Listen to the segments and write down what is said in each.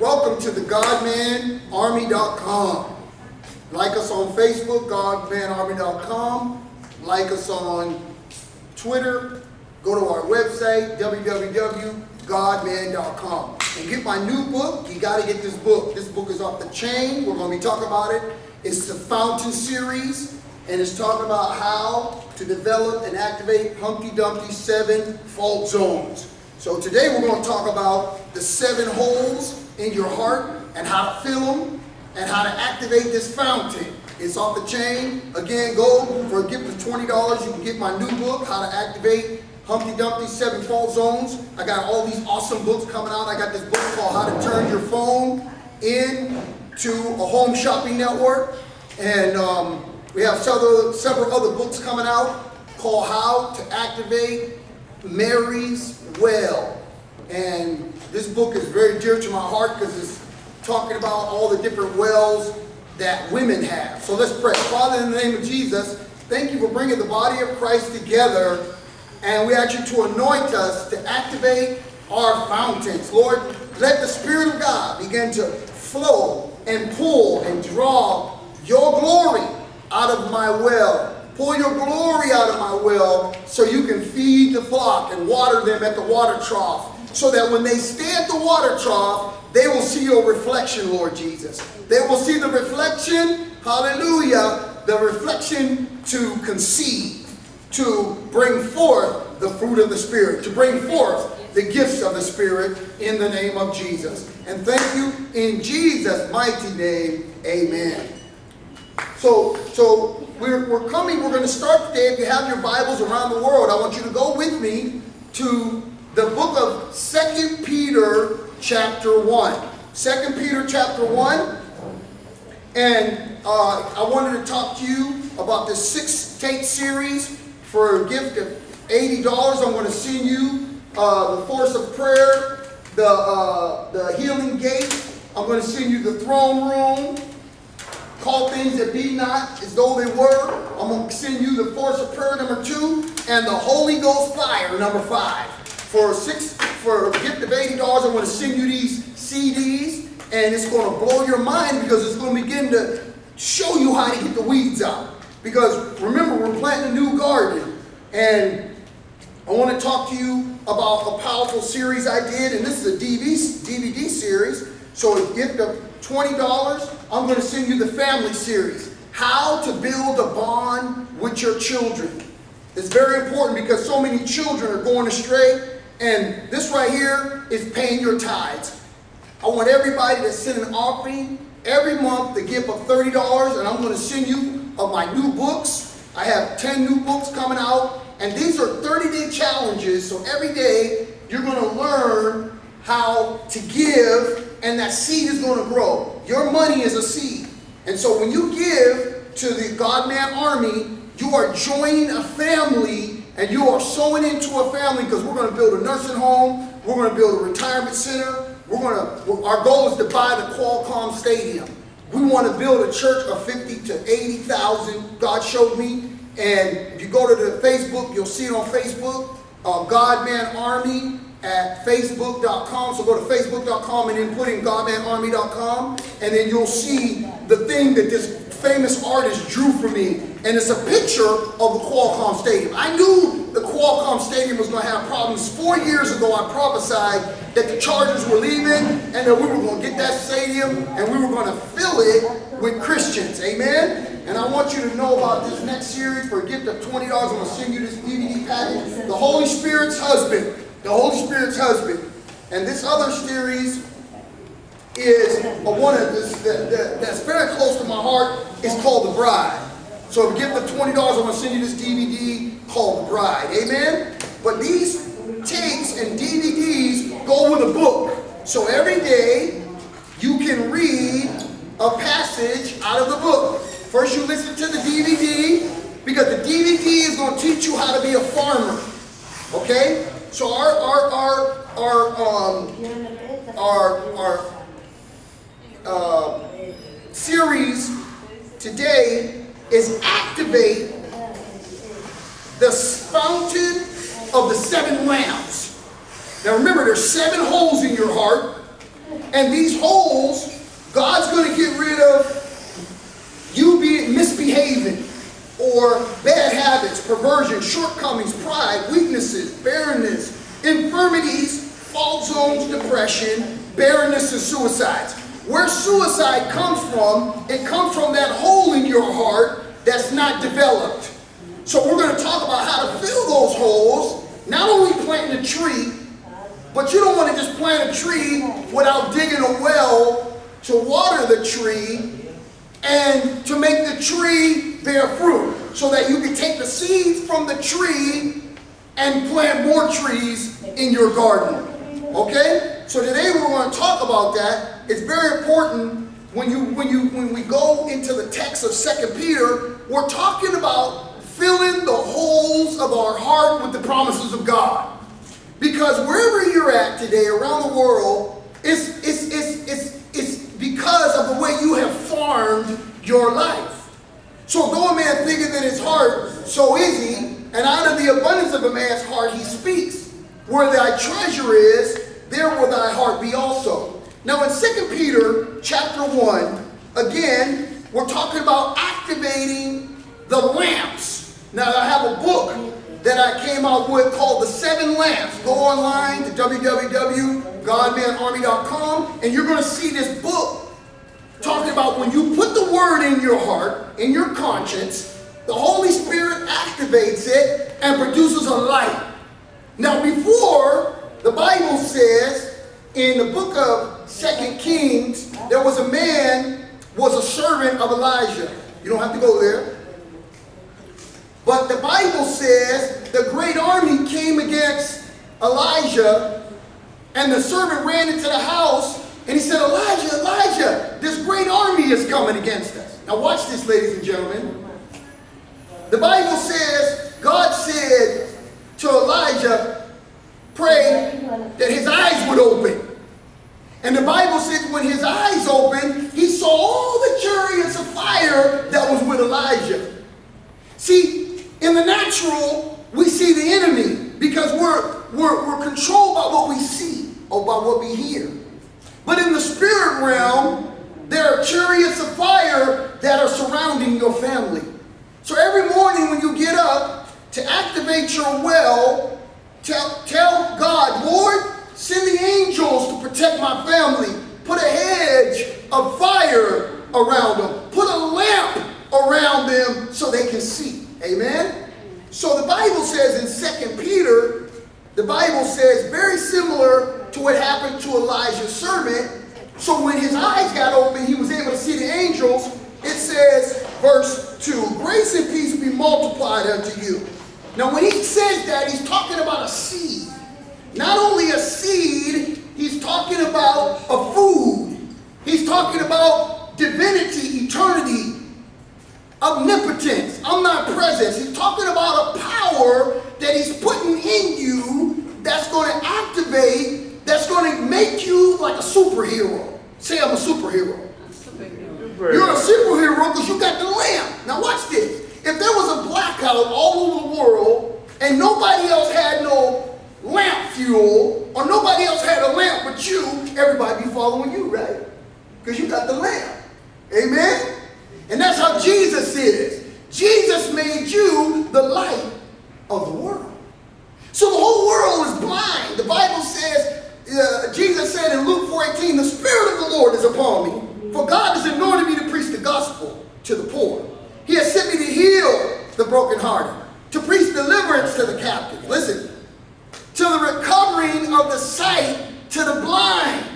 Welcome to the GodmanArmy.com. Like us on Facebook, GodmanArmy.com. Like us on Twitter. Go to our website, www.godman.com. And get my new book. You got to get this book. This book is off the chain. We're going to be talking about it. It's the Fountain Series. And it's talking about how to develop and activate Humpty Dumpty seven fault zones. So today we're going to talk about the seven holes in your heart and how to fill them and how to activate this fountain. It's off the chain. Again, go for a gift of $20. You can get my new book, How to Activate Humpty Dumpty Seven Fault Zones. I got all these awesome books coming out. I got this book called How to Turn Your Phone into a Home Shopping Network. And um, we have several, several other books coming out called How to Activate Mary's Well. And this book is very dear to my heart because it's talking about all the different wells that women have. So let's pray. Father, in the name of Jesus, thank you for bringing the body of Christ together. And we ask you to anoint us to activate our fountains. Lord, let the Spirit of God begin to flow and pull and draw your glory out of my well. Pull your glory out of my well so you can feed the flock and water them at the water trough. So that when they stay at the water trough, they will see your reflection, Lord Jesus. They will see the reflection, hallelujah, the reflection to conceive, to bring forth the fruit of the Spirit, to bring forth the gifts of the Spirit in the name of Jesus. And thank you in Jesus' mighty name, amen. So, so we're, we're coming, we're going to start today. If you have your Bibles around the world, I want you to go with me to the book of Second Peter chapter 1. 2 Peter chapter 1. And uh, I wanted to talk to you about this six tape series for a gift of $80. I'm going to send you uh, the force of prayer, the, uh, the healing gate. I'm going to send you the throne room. Call things that be not as though they were. I'm going to send you the force of prayer number two and the Holy Ghost fire number five. For six for a gift of $80, I'm going to send you these CDs and it's going to blow your mind because it's going to begin to show you how to get the weeds out. Because remember, we're planting a new garden and I want to talk to you about a powerful series I did, and this is a DVD series. So a gift of $20, I'm going to send you the family series. How to build a bond with your children. It's very important because so many children are going astray, and this right here is paying your tithes. I want everybody to send an offering every month, the gift of $30, and I'm going to send you of my new books. I have 10 new books coming out, and these are 30-day challenges, so every day you're going to learn how to give, and that seed is going to grow. Your money is a seed. And so when you give to the God-Man Army, you are joining a family, and you are sowing into a family because we're going to build a nursing home, we're going to build a retirement center, we're going to, our goal is to buy the Qualcomm Stadium. We want to build a church of 50 to 80,000, God showed me. And if you go to the Facebook, you'll see it on Facebook, uh, God-Man Army at facebook.com. So go to facebook.com and then put in godmanarmy.com and then you'll see the thing that this famous artist drew for me. And it's a picture of the Qualcomm Stadium. I knew the Qualcomm Stadium was going to have problems. Four years ago, I prophesied that the Chargers were leaving and that we were going to get that stadium and we were going to fill it with Christians. Amen? And I want you to know about this next series for a gift of $20. I'm going to send you this DVD package. The Holy Spirit's husband. The Holy Spirit's husband. And this other series is a one of this that, that, that's very close to my heart. It's called The Bride. So if you give the $20, I'm going to send you this DVD called The Bride. Amen? But these tapes and DVDs go with a book. So every day you can read a passage out of the book. First you listen to the DVD because the DVD is going to teach you how to be a farmer. Okay? So our our our our um our our uh, series today is activate the fountain of the seven lamps. Now remember, there's seven holes in your heart, And these holes, God's going to get rid of you being misbehaving or bad habits, perversion, shortcomings, pride, weaknesses, barrenness, infirmities, fault zones, depression, barrenness, and suicides. Where suicide comes from, it comes from that hole in your heart that's not developed. So we're going to talk about how to fill those holes, not only planting a tree, but you don't want to just plant a tree without digging a well to water the tree and to make the tree bear fruit so that you can take the seeds from the tree and plant more trees in your garden. Okay? So today we're going to talk about that. It's very important when you when you when we go into the text of Second Peter, we're talking about filling the holes of our heart with the promises of God. Because wherever you're at today around the world, it's, it's, it's, because of the way you have farmed your life. So though a man thinketh in his heart, so is he, and out of the abundance of a man's heart he speaks. Where thy treasure is, there will thy heart be also. Now in 2 Peter chapter 1, again, we're talking about activating the lamps. Now I have a book that I came out with called The Seven Lamps. Go online to www.godmanarmy.com and you're going to see this book talking about when you put the word in your heart, in your conscience, the Holy Spirit activates it and produces a light. Now before, the Bible says in the book of Second Kings, there was a man, was a servant of Elijah. You don't have to go there. But the Bible says the great army came against Elijah, and the servant ran into the house, and he said, Elijah, Elijah, this great army is coming against us. Now watch this, ladies and gentlemen. The Bible says, God said to Elijah, pray that his eyes would open. And the Bible says when his eyes opened, he saw all the chariots of fire that was with Elijah. See, in the natural, we see the enemy because we're, we're, we're controlled by what we see or by what we hear. But in the spirit realm, there are chariots of fire that are surrounding your family. So every morning when you get up to activate your well, tell, tell God, Lord, send the angels to protect my family. Put a hedge of fire around them. Put a lamp around them so they can see. Amen? So the Bible says in 2 Peter, the Says very similar to what happened to Elijah's servant. So when his eyes got open, he was able to see the angels. It says, verse 2, Grace and peace be multiplied unto you. Now when he says that, he's talking about a seed. Not only a seed, he's talking about a food. He's talking about divinity, eternity, omnipotence, omnipresence. He's talking about a power that he's putting in you that's going to activate, that's going to make you like a superhero. Say I'm a superhero. You're a superhero because you got the lamp. Now watch this. If there was a blackout all over the world and nobody else had no lamp fuel or nobody else had a lamp but you, everybody be following you, right? Because you got the lamp. Amen? And that's how Jesus is. Jesus made you the light of the world. So the whole world is blind. The Bible says, uh, Jesus said in Luke 4.18, the Spirit of the Lord is upon me. For God has anointed me to preach the gospel to the poor. He has sent me to heal the brokenhearted, to preach deliverance to the captive. Listen, to the recovering of the sight to the blind,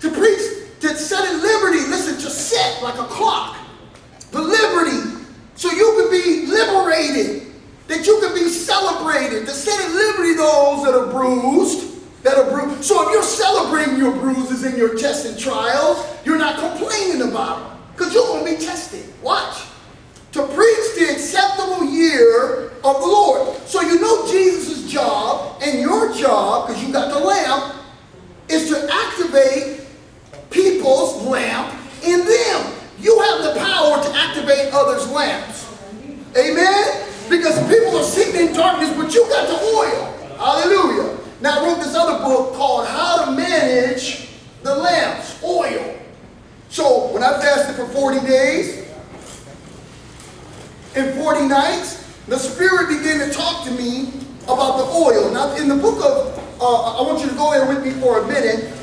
to preach to set at liberty, listen, to set like a clock, the liberty, so you can be liberated, that you can be celebrated, to set at liberty those that are bruised, that are bruised. So if you're celebrating your bruises and your tests and trials, you're not complaining about them, because you're going to be tested. Watch. To preach the acceptable year of the Lord. So you know Jesus' job and your job, because you got the lamp, is to activate people's lamp in them. You have the power to activate others' lamps. Amen? Because people are sitting in darkness, but you got the oil. Hallelujah. Now I wrote this other book called How to Manage for 40 days and 40 nights, the Spirit began to talk to me about the oil. Now, in the book of, uh, I want you to go there with me for a minute,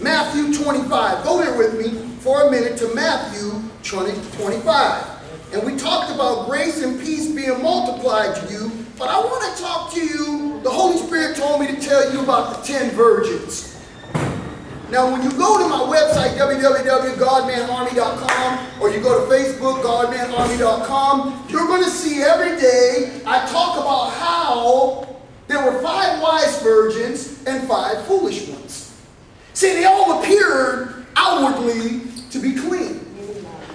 Matthew 25. Go there with me for a minute to Matthew 20, 25. And we talked about grace and peace being multiplied to you, but I want to talk to you. The Holy Spirit told me to tell you about the 10 virgins. Now, when you go to my website, www.godmanarmy.com, or you go to Facebook, godmanarmy.com, you're going to see every day I talk about how there were five wise virgins and five foolish ones. See, they all appeared outwardly to be clean.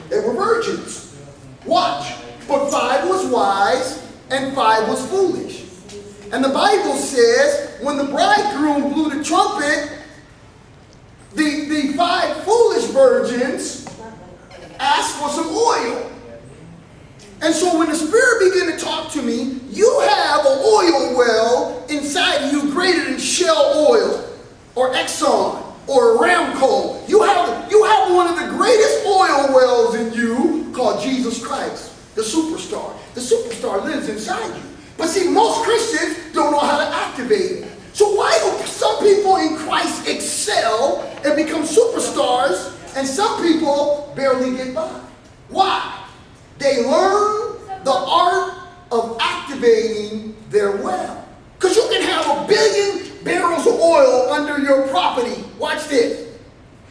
They were virgins. Watch. But five was wise and five was foolish. And the Bible says when the bridegroom blew the trumpet, the, the five foolish virgins asked for some oil. And so when the Spirit began to talk to me, you have an oil well inside of you greater than Shell Oil or Exxon or Aramco. You have, you have one of the greatest oil wells in you called Jesus Christ, the superstar. The superstar lives inside you. But see, most Christians don't know how to activate it. So why do some people in Christ excel and become superstars and some people barely get by? Why? They learn the art of activating their well. Because you can have a billion barrels of oil under your property. Watch this.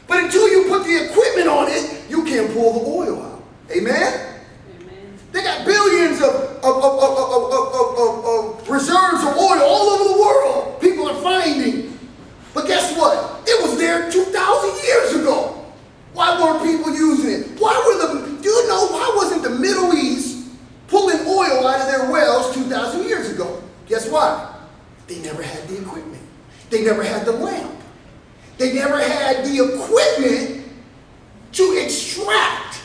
But until you put the equipment on it, you can't pull the oil out. Amen? They got billions of, of, of, of oil all over the world. People are finding. But guess what? It was there 2,000 years ago. Why weren't people using it? Why were the, do you know, why wasn't the Middle East pulling oil out of their wells 2,000 years ago? Guess why? They never had the equipment. They never had the lamp. They never had the equipment to extract.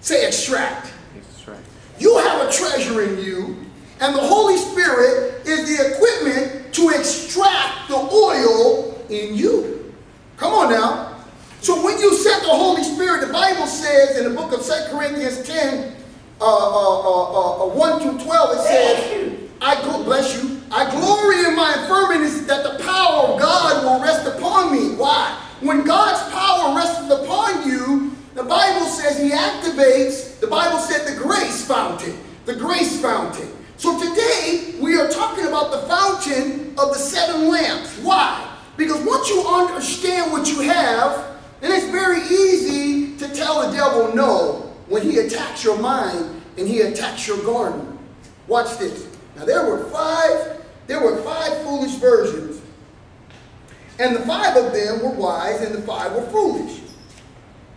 Say extract. You have a treasure in you, and the Holy Spirit is the equipment to extract the oil in you. Come on now. So when you set the Holy Spirit, the Bible says in the book of 2 Corinthians 10, uh, uh, uh, 1 through 12, it says, I go, bless you, I glory in my infirmities that the power of God will rest upon me. Why? When God's power rests upon you, the Bible says he activates, the Bible said the grace fountain, the grace fountain. So today we are talking about the fountain of the seven lamps. Why? Because once you understand what you have, then it's very easy to tell the devil no when he attacks your mind and your garden. Watch this. Now there were five, there were five foolish virgins. And the five of them were wise and the five were foolish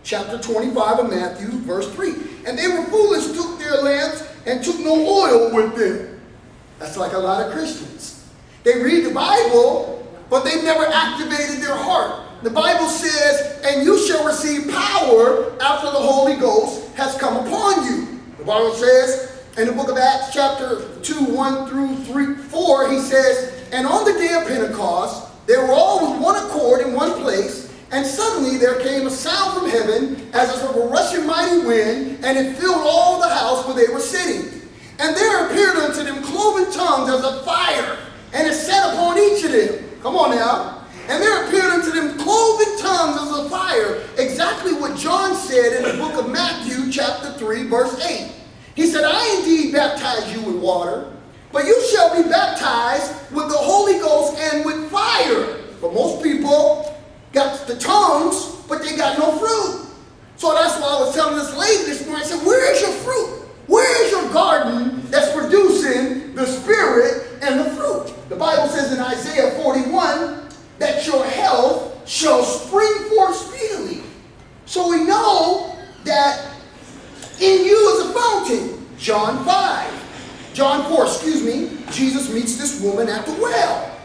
chapter 25 of Matthew, verse 3. And they were foolish, took their lamps, and took no oil with them. That's like a lot of Christians. They read the Bible, but they've never activated their heart. The Bible says, and you shall receive power after the Holy Ghost has come upon you. The Bible says in the book of Acts, chapter 2, 1 through 3, 4, he says, And on the day of Pentecost, they were all with one accord in one place, and suddenly there came a sound from heaven as of a rushing mighty wind, and it filled all the house where they were sitting. And there appeared unto them cloven tongues as a fire, and it sat upon each of them. Come on now. And there appeared unto them cloven tongues as a fire, exactly what John said in the book of Matthew, chapter 3, verse 8. He said, I indeed baptize you with water, but you shall be baptized with the Holy Ghost and with fire. But most people got the tongues, but they got no fruit. So that's why I was telling this lady this morning, I said, where is your fruit? Where is your garden that's producing the spirit and the fruit? The Bible says in Isaiah 41 that your health shall spring forth speedily. So we know that in you is a fountain. John 5. John 4, excuse me. Jesus meets this woman at the well.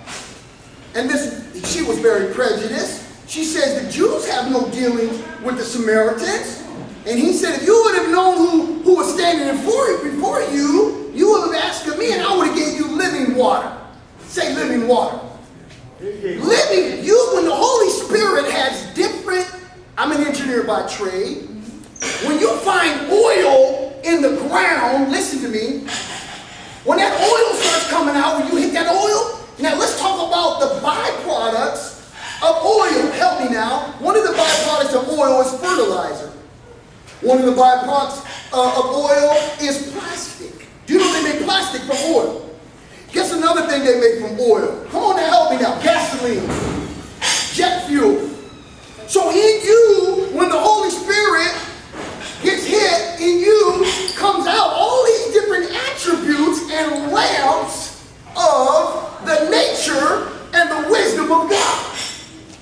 And this, she was very prejudiced. She says the Jews have no dealing with the Samaritans. And he said, if you would have known who, who was standing before, before you, you would have asked of me and I would have gave you living water. Say living water. Living, you, when the Holy Spirit has different, I'm an engineer by trade, When you find oil in the ground, listen to me, when that oil starts coming out, when you hit that oil, now let's talk about the byproducts of oil. Help me now. One of the byproducts of oil is fertilizer. One of the byproducts uh, of oil is plastic. Do you know they make plastic from oil? Guess another thing they make from oil. Come on now, help me now. Gasoline, jet fuel. So in you, when the Holy Spirit gets hit, in you comes out all these different attributes and lamps of the nature and the wisdom of God.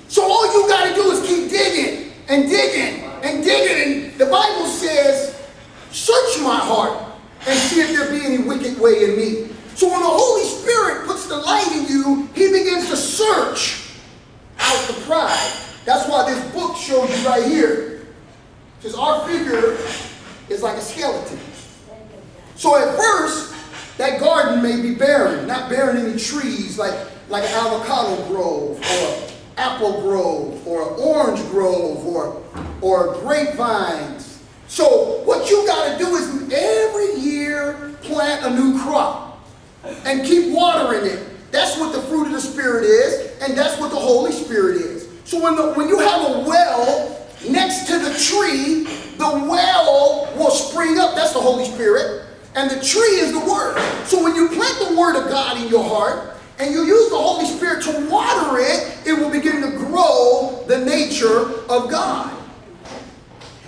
So all you got to do is keep digging and digging and digging. And the Bible says, search my heart and see if there be any wicked way in me. So when the Holy Spirit puts the light in you, he begins to search out the pride. That's why this book shows you right here. Because our figure is like a skeleton. So at first, that garden may be barren, not bearing any trees like, like an avocado grove or apple grove or orange grove or, or grapevines. So what you got to do is every year plant a new crop and keep watering it. That's what the fruit of the Spirit is, and that's what the Holy Spirit is. So when, the, when you have a well next to the tree, the well will spring up. That's the Holy Spirit. And the tree is the Word. So when you plant the Word of God in your heart, and you use the Holy Spirit to water it, it will begin to grow the nature of God.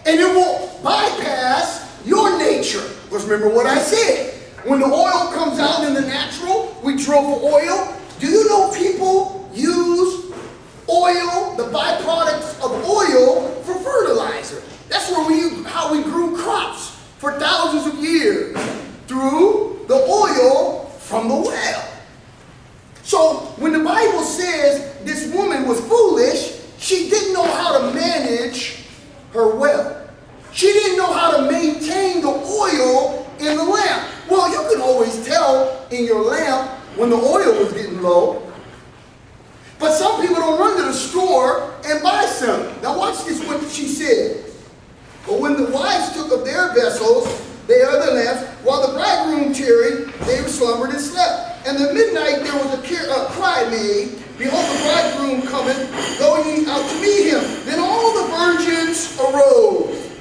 And it will bypass your nature. Let's remember what I said. When the oil comes out in the natural, we drill for oil. Do you know people use oil, the byproducts of oil, for fertilizer? That's where we how we grew crops for thousands of years through the oil from the well. So when the Bible says this woman was foolish, she didn't know how to manage her well. She didn't know how to maintain the oil in the lamp. Well, you can always tell in your lamp when the oil was getting low. But some people don't run to the store and buy some. Now watch this what she said. But when the wives took of their vessels, they other lamps, while the bridegroom tarried, they slumbered and slept. And the midnight there was a, a cry made, Behold, the bridegroom cometh, go ye out to meet him. Then all the virgins arose.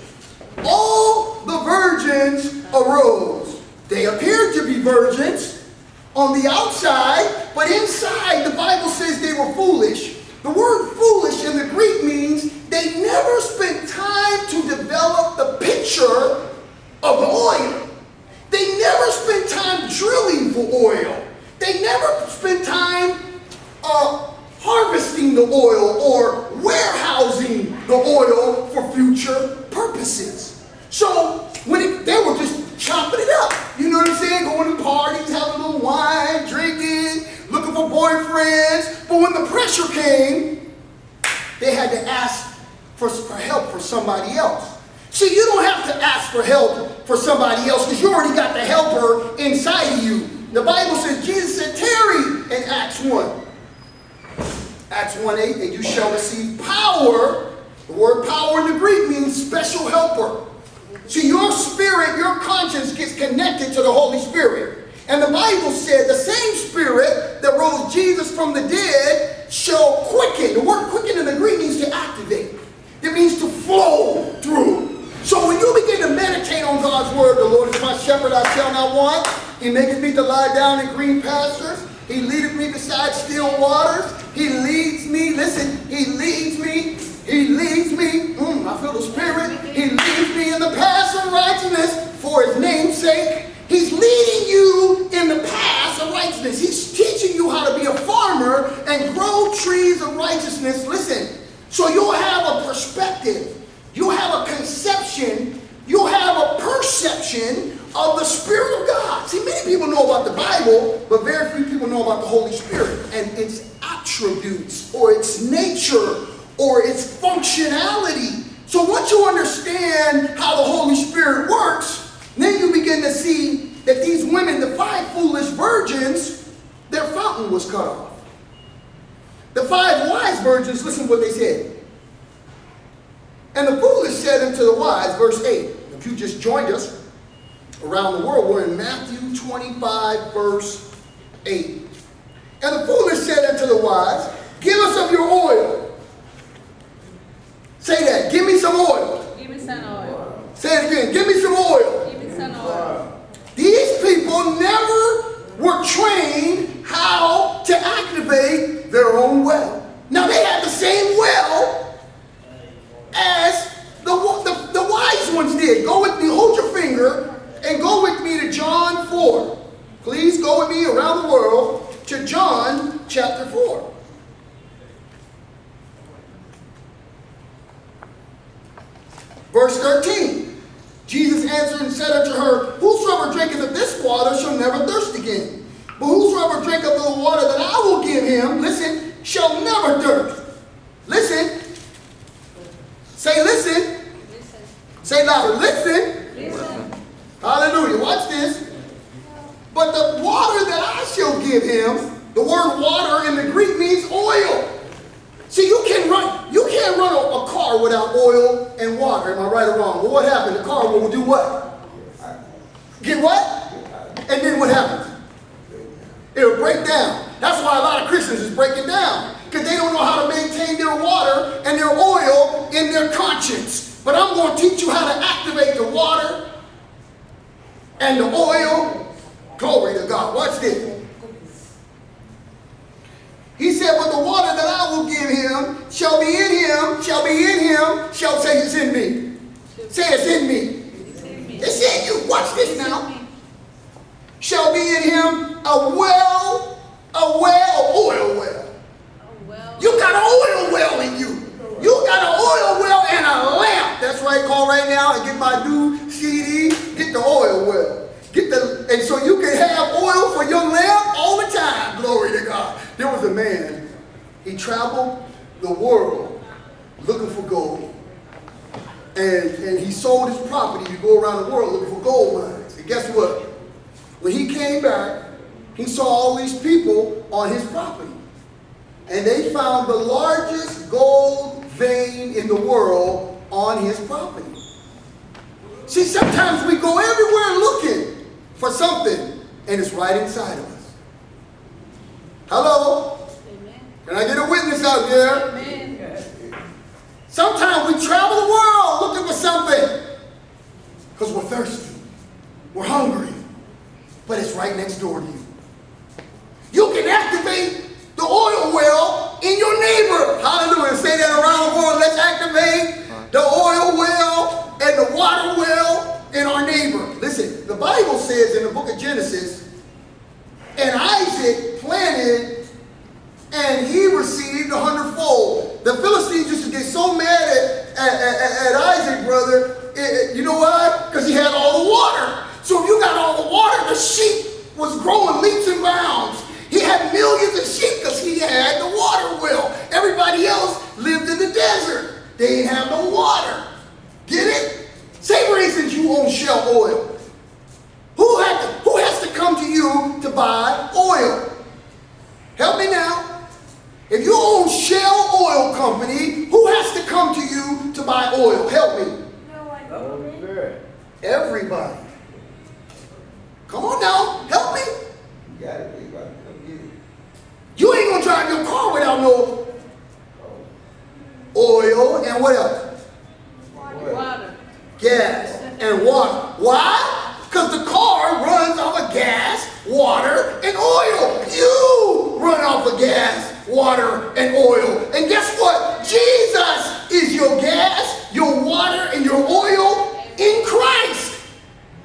All the virgins arose. They appeared to be virgins on the outside, but inside the Bible says they were foolish. The word foolish in the Greek means they never spent time to develop the picture of the oil. They never spent time drilling for oil. They never spent time uh, harvesting the oil or warehousing the for future purposes. So when it, they were just chopping it up, you know what I'm saying? Going to parties, having a little wine, drinking, looking for boyfriends. But when the pressure came, they had to ask for, for help for somebody else. See, you don't have to ask for help for somebody else because you already got the helper inside of you. The Bible says Jesus said, Terry in Acts 1. Acts 1 8, and you shall receive power. The word power in the Greek means special helper. See, your spirit, your conscience gets connected to the Holy Spirit. And the Bible said the same spirit that rose Jesus from the dead shall quicken. The word quicken in the Greek means to activate. It means to flow through. So when you begin to meditate on God's word, the Lord is my shepherd, I shall not want. He maketh me to lie down in green pastures. He leadeth me beside still waters. He leads me, listen, he leads me, he leads me, mm, I feel the spirit. He leads me in the paths of righteousness for his name's sake. He's leading you in the paths of righteousness. He's teaching you how to be a farmer and grow trees of righteousness. Listen, so you'll have a perspective. You'll have a conception. You'll have a perception of the Spirit of God. See, many people know about the Bible, but very few people know about the Holy Spirit and its attributes or its nature or its functionality. So once you understand how the Holy Spirit works, then you begin to see that these women, the five foolish virgins, their fountain was cut off. The five wise virgins, listen to what they said. And the foolish said unto the wise, verse 8, if you just joined us around the world, we're in Matthew 25, verse 8. And the foolish said unto the wise, Give us of your oil. Say that. Give me some oil. Give me some oil. Say it again. Give me some oil. Give me some oil. These people never were trained how to activate their own well. Now they had the same well as the, the, the wise ones did. Go with me, hold your finger, and go with me to John 4. Please go with me around the world to John chapter 4. Verse 13. Jesus answered and said unto her, Whosoever drinketh of this water shall never thirst again. But whosoever drinketh of the water that I will give him, listen, shall never thirst. Listen. Say, listen. Listen. Say louder, listen. Listen. Hallelujah. Watch this. But the water that I shall give him, the word water in the Greek means oil. See, you can run, you can't run a, a car without oil and water. Am I right or wrong? Well, what happened? The car will do what? Get what? And then what happens? It'll break down. That's why a lot of Christians is breaking down. Because they don't know how to maintain their water and their oil in their conscience. But I'm going to teach you how to activate the water and the oil. Glory to God. Watch this. He said, But the water that I will give him shall be in him, shall be in him, shall say it's in me. Say it's in me. It's in me. It's in you. Watch this now shall be in him a well, a well, a oil well. Well. You got an oil well in you. You got an oil well and a lamp. That's right. Call right now and get my new CD. Get the oil well. Get the and so you can have oil for your lamp all the time. Glory to God. There was a man. He traveled the world looking for gold. And, and he sold his property to go around the world looking for gold mines. And guess what? When he came back, he saw all these people on his property. And they found the largest gold vein in the world on his property. See, sometimes we go everywhere looking for something, and it's right inside of us. Hello? Amen. Can I get a witness out there? Amen. Sometimes we travel the world looking for something because we're thirsty, we're hungry, but it's right next door to you. You can activate the oil well in your neighbor. Hallelujah. Say that around the world. Let's activate the oil well says in the book of Genesis, and Isaac planted and he received a hundredfold. The Philistines used to get so mad at, at, at, at Isaac, brother. eh, you know why? Because he had all the water. So if you got all the water, the sheep was growing leaps and bounds. He had millions of sheep because he had the water well. Everybody else lived in the desert. They didn't have no water. Get it? Say, for instance, you own Shell Oil. Who, had to, who has to come to you to buy oil? Help me now. If you own Shell Oil Company, who has to come to you to buy oil? Help me. No, I Holy don't. Spirit. Everybody. Come on now, help me. You got it. You got to come get it. You ain't gonna drive your car without no oh. oil and what else? Water. Gas and water. Why? Because the car runs off of gas, water, and oil. You run off of gas, water, and oil. And guess what? Jesus is your gas, your water, and your oil in Christ.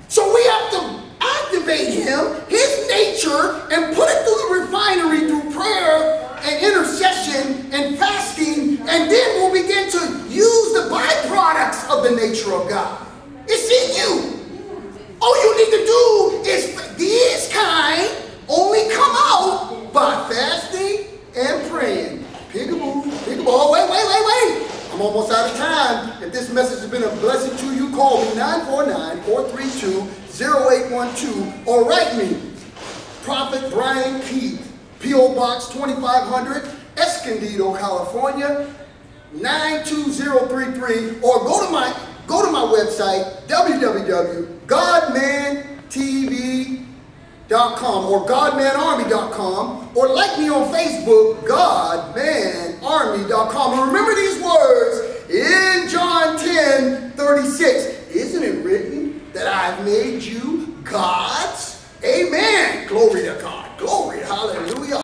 So we have to activate him, his nature, and put it through the refinery through prayer and intercession and fasting, and then we'll begin to use the byproducts of the nature of God. It's in you. All you need to do is these kind only come out by fasting and praying. Peekaboo, peekaboo. Oh, wait, wait, wait, wait. I'm almost out of time. If this message has been a blessing to you, call me 949-432-0812 or write me. Prophet Brian Keith, P.O. Box 2500, Escondido, California, 92033, or go to my my website, www.godmantv.com or godmanarmy.com or like me on Facebook, godmanarmy.com. And remember these words in John 10 36. Isn't it written that I've made you gods? Amen. Glory to God.